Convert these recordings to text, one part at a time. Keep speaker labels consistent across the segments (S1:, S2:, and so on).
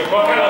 S1: Chegou aquela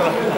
S2: 감사합니다.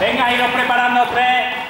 S1: Venga, iros preparando tres.